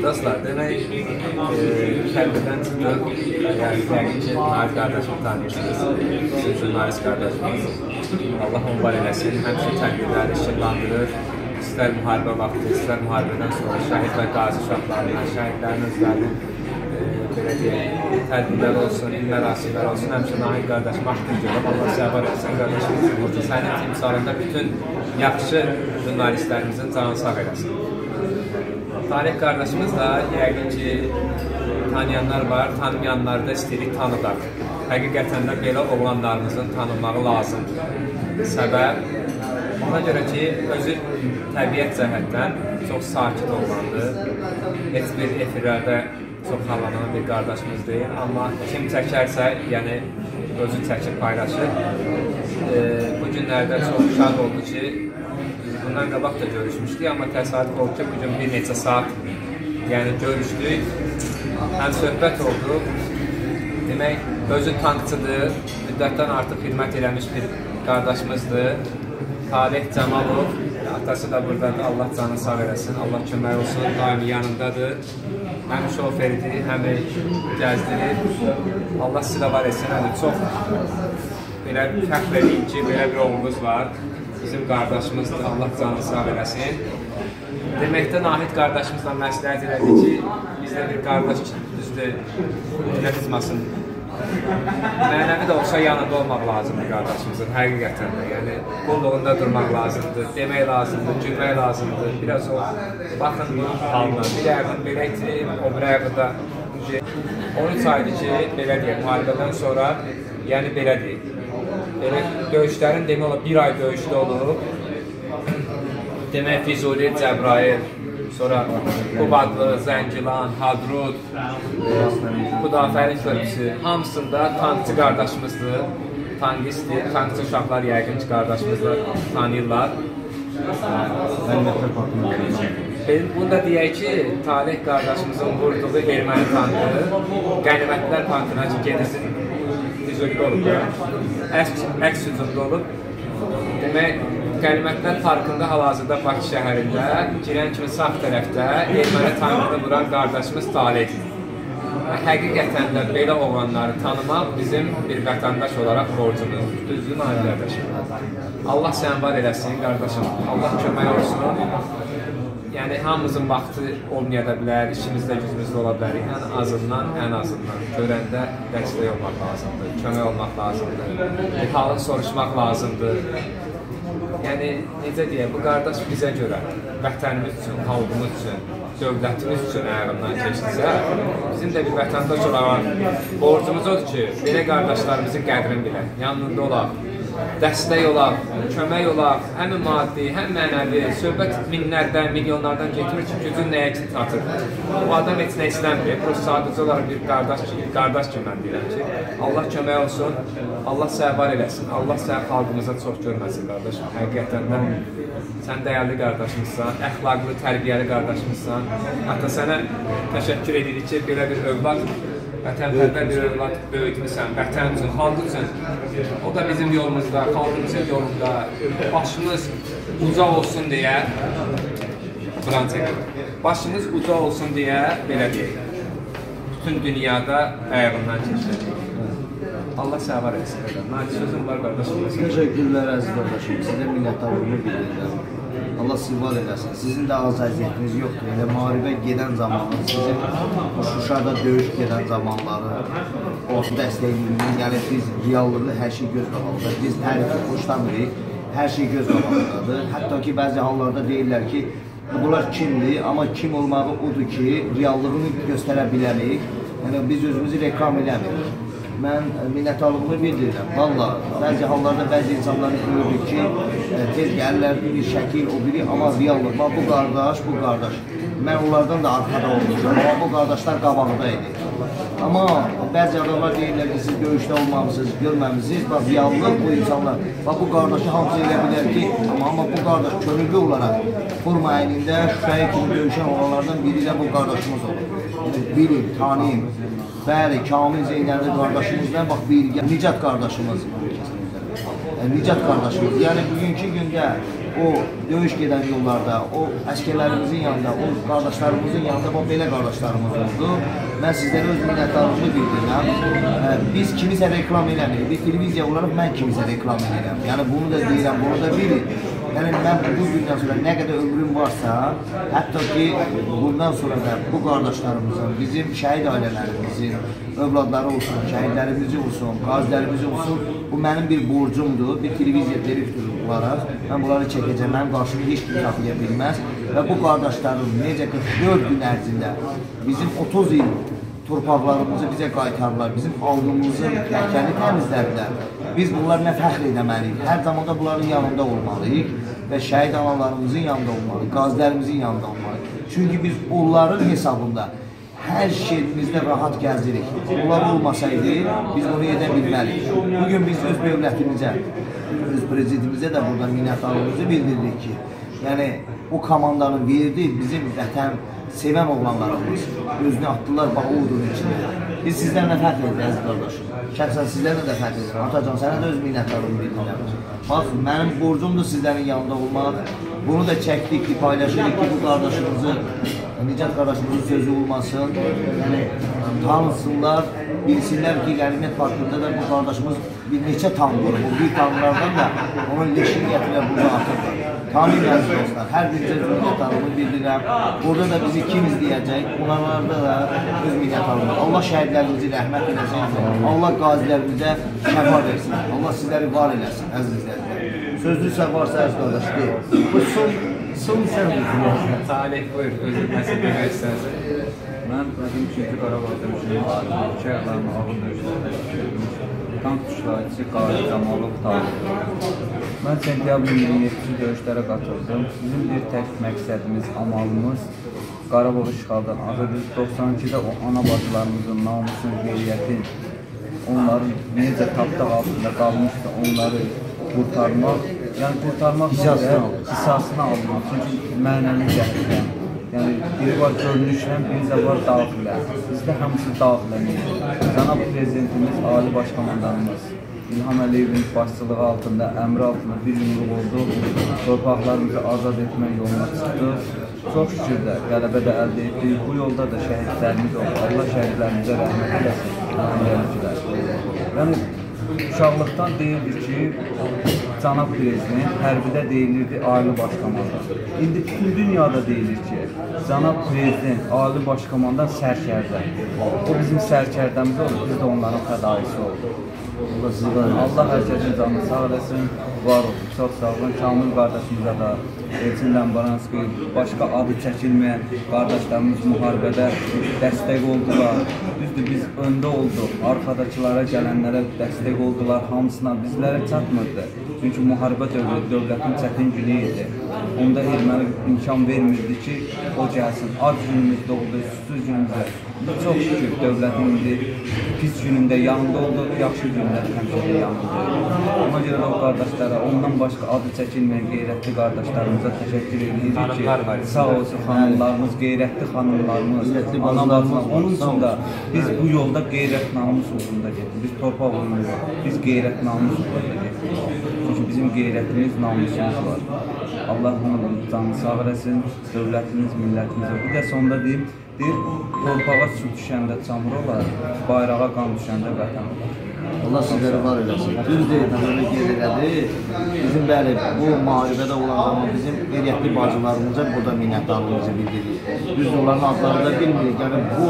Dostlar, demək, e, Kərbədən çıxdıq. Yəni, yəqin ki, Nail qardaşımı tanıyırsınız. Sizin jurnalist qardaşımız. Allah onu var eləsin. Həmçin tədbirləri işıqlandırır. İstər müharibə vaxtı, istər müharibədən sonra şəhid və qazi uşaqlarına, şəhidlərin özlərinin belə deyək, tədbirlər olsun, il mərasimlər olsun, həmçə Nahid qardaşım axtır görüb, Allah səvar etsin, qardaşımız burada sənin timsalında bütün yaxşı jurnalistlərimizin canı sağ eləsin. Tarix qardaşımız da yəqin ki, tanıyanlar var, tanımayanlar da istəyirik tanıdaq. Həqiqətən də belə oğlanlarımızın tanınmağı lazımdır. Səbəb, ona görə ki, özü təbiət cəhətdən çox sakit oğlandır. Heç bir efirlərdə çox halanan bir qardaşımız deyil. Amma kim çəkərsə, yəni özü çəkir, paylaşır. E, bu günlərdə çox şad oldu ki, bundan qabaq da görüşmüşdük, amma təsadüf oldu ki, bugün bir neçə saat yəni görüşdük, həm söhbət oldu. Demək, özü tankçıdır, müddətdən artıq xidmət eləmiş bir qardaşımızdır. Talih Cəmalov, atası da buradadır, Allah canı sağ eləsin, Allah kömək olsun, daimi yanındadır. Həm şoferidir, həm gəzdirir. Allah sizə var etsin, hələ çox belə fəxr edin ki, belə bir oğlumuz var bizim qardaşımızdır, Allah canı sağ eləsin. Deməkdə Nahid qardaşımızla məsləhət elədi ki, bizdə bir qardaş düzdür, nə qızmasın. Mənəvi də olsa yanında olmaq lazımdır qardaşımızın, həqiqətən də. Yəni, qulluğunda durmaq lazımdır, demək lazımdır, gülmək lazımdır. Biraz o, baxın bu halına, bir ayağını belə itirib, o bir ayağı da 13 aydır ki, belə deyək, müharibədən sonra, yəni belə deyək, döyüşlərin demək olar bir ay döyüşdə olub. Demək Füzuli, Cəbrayil, sonra Qubadlı, Zəngilan, Hadrud, Xudafərin körpüsü hamısında tankçı qardaşımızdır. Tankistdir, tankçı uşaqlar yəqin ki, qardaşımızı tanıyırlar. Bunu da deyək ki, Talih qardaşımızın vurduğu erməni tankı qənimətlər tankına ki, gedirsin Olub da əks, hücumda olub. Demək, Qənimətlər Parkında hal-hazırda Bakı şəhərində girən kimi sağ tərəfdə erməni tankını vuran qardaşımız Talihdir. Həqiqətən də belə oğlanları tanımaq bizim bir vətəndaş olaraq borcumuz. Düzdür, Nail qardaşım? Allah sən var eləsin, qardaşım. Allah kömək olsun. Yəni hamımızın vaxtı olmaya da bilər, işimizdə gücümüzdə ola bilər. Ən azından, ən azından görəndə dəstək olmaq lazımdır, kömək olmaq lazımdır, bir halı soruşmaq lazımdır. Yəni necə deyək, bu qardaş bizə görə, vətənimiz üçün, xalqımız üçün, dövlətimiz üçün ayağından keçdisə, bizim də bir vətəndaş olaraq borcumuz odur ki, belə qardaşlarımızın qədrini bilək, yanında olaq, dəstək olaq, kömək olaq, həm maddi, həm mənəvi, söhbət minlərdən, milyonlardan getmir ki, gücün nəyə ki çatır. O adam heç nə istəmir, prosta sadəcə olaraq bir qardaş kimi, qardaş kimi mən deyirəm ki, Allah kömək olsun, Allah səhvar eləsin, Allah səhv xalqımıza çox görməsin, qardaşım. Həqiqətən də sən dəyərli qardaşımızsan, əxlaqlı, tərbiyəli qardaşımızsan. Hətta sənə təşəkkür edirik ki, belə bir övlad vətənpərvər bir övlad böyütmüsən, vətən üçün, xalq üçün. O da bizim yolumuzda, xalqımızın yolunda başımız uca olsun deyə çəkir. Başımız uca olsun deyə belə deyək. Bütün dünyada ayağından keçir. Allah səvar etsin. Naci sözüm var qardaşım. Təşəkkürlər əziz qardaşım. Sizə minnətdarlığımı bildirirəm. Allah sival eləsin. Sizin də az əziyyətiniz yoxdur. Elə müharibə gedən zamanı, sizin Şuşada döyüş gedən zamanları, o dəstəkliyinin, yəni biz reallığı hər şey göz qabağında. Biz tərifi xoşlamırıq, hər şey göz qabağındadır. Hətta ki, bəzi hallarda deyirlər ki, bunlar kimdir, amma kim olmağı odur ki, reallığını göstərə bilərik. Yəni biz özümüzü reklam eləmirik mən minnətdarlığımı bildirirəm. Valla, bəzi hallarda bəzi insanları görürük ki, e, tez gəlirlər bir şəkil, o biri, amma reallık, bu qardaş, bu qardaş. Mən onlardan da arxada olmuşum, amma bu qardaşlar qabaqda idi. Amma bəzi adamlar deyirlər ki, siz döyüşdə olmamışsınız, görməmişsiniz, bax, reallık bu insanlar. Bax, bu qardaşı hamısı elə bilər ki, amma, amma bu qardaş könüllü olaraq forma əynində Şuşaya kimi döyüşən olanlardan biri də bu qardaşımız olur. Yəni, bilin, tanıyın. Bəli, Kamil Zeynəli qardaşımızdan bax bir Nicat qardaşımız. Yəni, Nicat qardaşımız. Yəni bugünkü gündə o döyüş gedən yollarda, o əskərlərimizin yanında, o qardaşlarımızın yanında bax belə qardaşlarımız oldu. Mən sizlərə öz minnətdarlığımı bildirirəm. Ə, Biz kimisə reklam eləmirik. Biz televiziya olaraq mən kimisə reklam edirəm. Yəni bunu da deyirəm, bunu da bilin. Yəni mən bu gündən sonra nə qədər ömrüm varsa, hətta ki bundan sonra da bu qardaşlarımızın, bizim şəhid ailələrimizin övladları olsun, şəhidlərimiz olsun, qazilərimiz olsun, bu mənim bir borcumdur, bir televiziya direktoru olaraq mən bunları çəkəcəm, mənim qarşımda heç kim saxlaya bilməz və bu qardaşların necə 44 gün ərzində bizim 30 il torpaqlarımızı bizə qaytarırlar, bizim alnımızın ləkəni təmizlədilər. Biz bunlarla fəxr edəməliyik. Hər zaman da bunların yanında olmalıyıq və şəhid analarımızın yanında olmalıyıq, qazilərimizin yanında olmalıyıq. Çünki biz onların hesabında hər şeyimizdə rahat gəzirik. Onlar olmasaydı biz bunu edə bilmərik. Bugün biz öz dövlətimizə, öz prezidentimizə də burada minnətdarlığımızı bildiririk ki, yəni o komandanın verdiyi bizim vətən sevən oğlanlarımız özünü atdılar Bağudun içində. Biz sizlərlə fəxr edirik əziz qardaşım. Şəxsən sizlərlə də fəxr edirəm. Atacan sənə də öz minnətdarlığımı bildirirəm. Bax, mənim borcumdur sizlərin yanında olmaq. Bunu da çəkdik ki, paylaşırıq ki, bu qardaşımızı Nicat qardaşımızın sözü olmasın. Yəni tanısınlar, bilsinlər ki, Qənimət Parkında da bu qardaşımız bir neçə olur. Bu bir tanklardan da onun leşini gətirər burada atırlar. Tanıyın əziz dostlar, hər birinizə öz minnətdarlığımı bildirirəm. Burada da bizi kim izləyəcək, onlarda da öz minnətdarlığımı. Allah şəhidlərimizi rəhmət eləsin, Allah qazilərimizə şəfa versin, Allah sizləri var eləsin, əziz izləyicilər. Sözlüsə varsa əziz qardaş, deyil. Bu son, son sən düşünürsən. Salih buyur, özün nəsə demək istərsən. Mən dedim ki, Qarabağ döyüşünü, iki ayaqlarını ağır döyüşlərdə tank iştirakçısı Qari Camalov Tağlı. Mən sentyabrın 27-ci döyüşlərə qatıldım. Bizim bir tək məqsədimiz, amalımız Qarabağ işğaldan azad edib 92-də o ana bacılarımızın namusun, qeyriyyətin, onların necə tapdaq altında qalmışdı, onları qurtarmaq, yəni qurtarmaq deyil, almaq. qisasını almaq. Çünki mənəvi cəhətdən Yəni biri var görünüşlə, biri də var daxilə. Bizdə hamısı daxilədir. Cənab prezidentimiz, ali baş komandanımız İlham Əliyevin başçılığı altında, əmri altında bir yumruq oldu. Torpaqlarımızı azad etmək yoluna çıxdıq. Çox şükür də qələbə də əldə etdik. Bu yolda da şəhidlərimiz oldu. Allah şəhidlərimizə rəhmət eləsin. Yəni uşaqlıqdan deyildi ki, cənab prezident, hərbidə deyilirdi ali baş komandan. İndi bütün dünyada deyilir ki, cənab prezident, ali baş komandan sərkərdə. O bizim sərkərdəmiz oldu, biz də onların fədaisi olduq. Allah sizi var eləsin. Allah hər kəsin canını sağ eləsin, var olsun, çox sağ olun. Kamil qardaşımıza da, Elçin Ləmbaranski, başqa adı çəkilməyən qardaşlarımız müharibədə dəstək oldular. Düzdür, biz öndə olduq, arxadakılara gələnlərə dəstək oldular, hamısına bizlərə çatmırdı. Çünki müharibə dövrü dövlətin çətin günü idi. Onda erməni imkan vermirdi ki, o gəlsin. Ac günümüzdə oldu, susuz günümüzdə. Çox şükür dövlətin indi pis günündə yanında oldu, yaxşı günlər həmişə yanında. Ona görə də o qardaşlara, ondan başqa adı çəkilməyən qeyrətli qardaşlarımıza təşəkkür edirik ki, sağ olsun xanımlarımız, qeyrətli xanımlarımız, Qeyrətli ana bacılarımız bacılar. var, Onun üçün də biz bu yolda qeyrət namus uğrunda getdik. Biz torpaq uğrunda, biz qeyrət namus uğrunda getdik. Çünki bizim qeyrətimiz, namusumuz var. Allah onun canını sağ eləsin, dövlətimiz, millətimizə. Bir də sonda deyim, deyir, torpağa su düşəndə çamur olar, bayrağa qan düşəndə vətən olar. Allah sizləri var eləsin. Düz deyil, böyle qeyd elədi. Bizim bəli, bu müharibədə olan zaman bizim qeyriyyətli bacılarımıza burada minnətdarlığımızı bildiririk. Düz onların adlarını da bilmirik. Yəni bu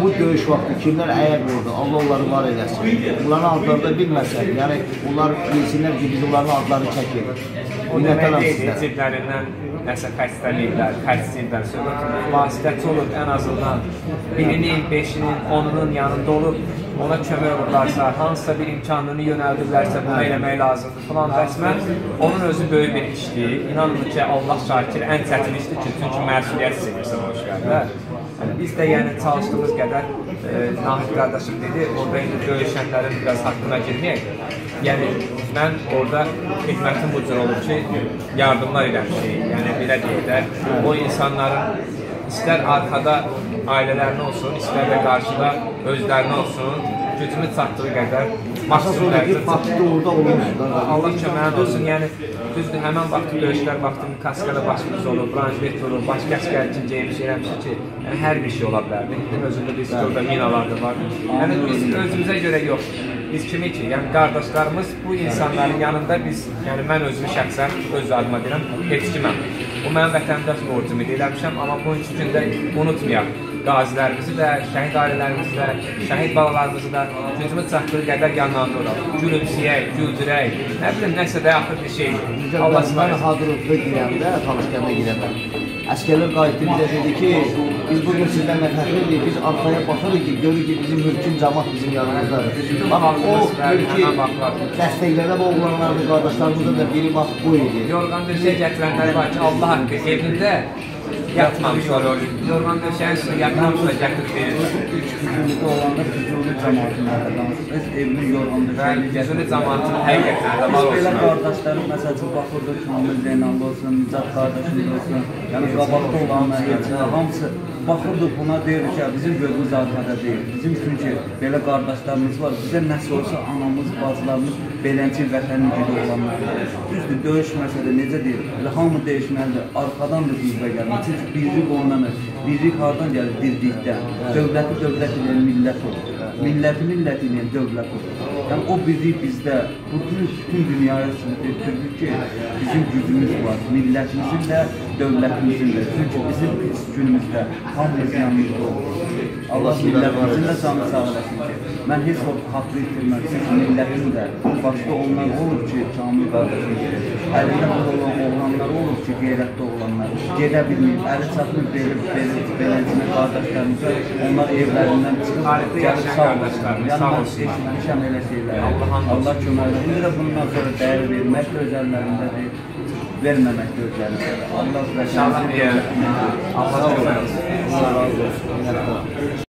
bu döyüş vaxtı kimlər əyək vurdu, Allah onları var eləsin. Bunların adlarını da bilməsək, yəni onlar bilsinlər ki, biz onların adlarını çəkirik. O demək ciblərindən nəsə xəstəliklər, xəstəliklər söhbət vasitəçi olub ən azından birinin, beşinin, onunun yanında olub ona kömək olurlarsa, hansısa bir imkanını yönəldiblərsə bunu eləmək lazımdır falan rəsmən onun özü böyük bir işdir. İnanın ki, Allah şakir ən çətin işdir ki, çünki məsuliyyət hiss edirsən o işlərdə. Yəni, biz də yəni çalışdığımız qədər e, Nahid qardaşım dedi, orada indi döyüşənlərin biraz haqqına girməyək. Yəni mən orada xidmətim bu cür olur ki, yardımlar eləmişik. Yəni belə deyək də, o insanların istər arxada ailələrinə olsun, istər də qarşıda özlərinə olsun, gücümüz çatdığı qədər maksimum dərəcədə faktı orada olmuşdur. Allah köməyin olsun. Yəni Düzdür, həmən vaxt döyüşlər vaxtı kaskada başımız olur, branşvet olur, başqa əskər üçün geymiş eləmişik ki, yəni hər bir şey ola bilərdi. İndi özündə biz orada minalar da var. Yəni biz özümüzə görə yox. Biz kimi ki, yəni qardaşlarımız bu insanların yanında biz, yəni mən özümü şəxsən öz adıma deyirəm, heç kiməm. Bu mənim vətəndaş borcumu eləmişəm, amma bunun üçün də unutmayaq qazilərimizi də, şəhid ailələrimizi də, şəhid balalarımızı da gücümüz çatdığı qədər yanlarında olaq. Gülümsəyək, güldürək, nə bilim, nəsə də yaxın bir şey. Allah sizə mən hazırlıqda girəndə, tanışkanda girəndə, əsgərlər qayıtdı bizə dedi ki, biz bugün sizdən nə fəxr edirik, biz arxaya baxırıq ki, görürük ki, bizim mülkün cəmat bizim yanımızdadır. Bax, o mülki dəstəklənə bu oğlanlarımız, qardaşlarımızın da biri bax bu idi. Yorğan döşək gətirənlər var ki, Allah haqqı evində yatmamışlar. Yorğan döşəyin üstünə yatmamışlar, gətirib verir. Üç gücünlükdə olanda gücünlü cəmaatından da danışır. Biz evini yorğanda Bəli, gücünü cəmaatın həqiqətən də var Biz belə olsun. qardaşlarım, məsəl üçün baxırdıq, Kamil Zeynallı olsun, Nicat qardaşımız olsun, yəni qabaqda olanlar, heç hamısı baxırdıq buna deyirdik ki, bizim gözümüz arkada deyil. Bizim çünki belə qardaşlarımız var. Bizə nəsə olsa anamız, bacılarımız beləncə vətənin gülü olanlar. Düzdür, döyüş məsələ necə deyir? Elə hamı dəyişməlidir. Arxadan da qüvvə gəlmir. Çünki birlik ondan, birlik hardan gəlir? Birlikdən. Dövləti dövlət ilə millət olur. Milləti millət ilə dövlət olur. Yəni o birlik bizdə bütün, bütün dünyaya sübut etdirdik ki, bizim gücümüz var. Millətimizin də, dövlətimizin də. Bizim pis günümüzdə hamımız yanımızda olur. Allah millətimizin də canı sağ eləsin ki, mən heç vaxt haqlı itirməm. Çünki millətin də başda onlar olur ki, Kamil qardaşım, əlində olan oğlanlar olur ki, qeyrətli oğlanlar, gedə bilməyib, əli çatmır belə, belə, beləncə qardaşlarımıza, onlar evlərindən çıxıb, yaşayan sağ Yəni mən olsunlar. eşitmişəm elə şeyləri. Allah köməklə. İndi də bundan sonra dəyər vermək də öz əllərindədir, verməmək də öz əllərindədir. Allah İnşallah vətənimizin deyər. dövlətini Allah kömək olsun. Allah razı olsun. Minnətdaram.